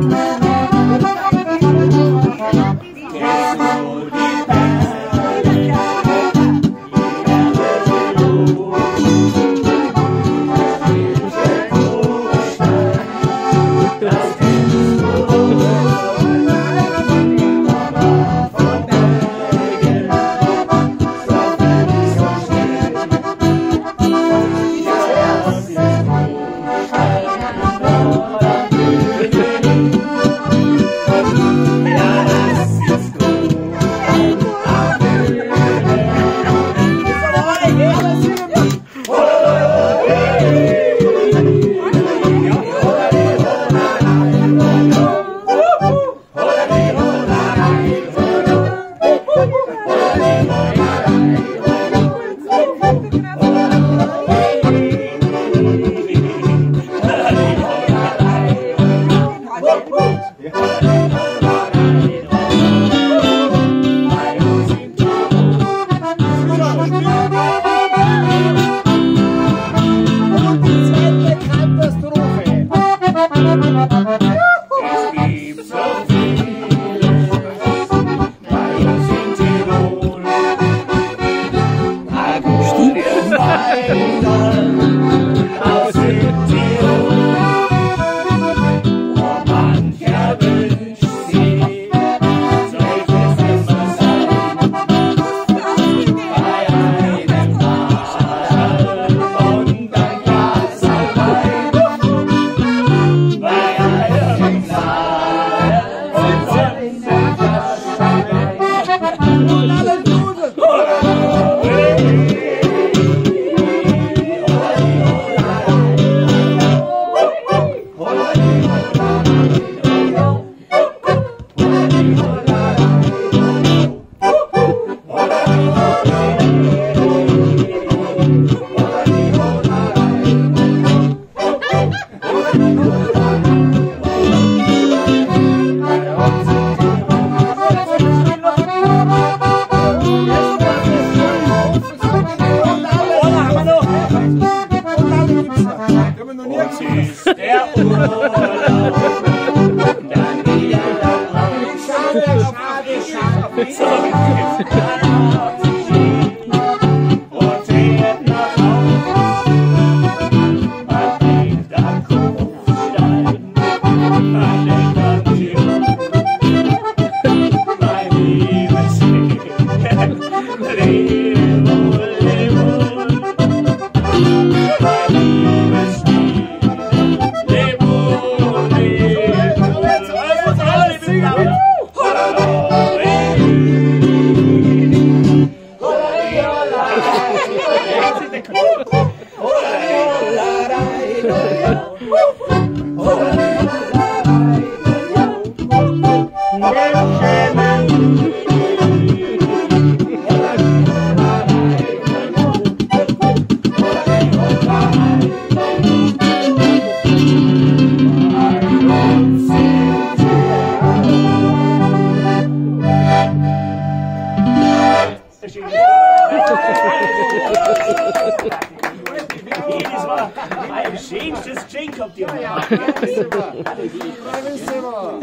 now. 回到 Sorry. Ein changed his up the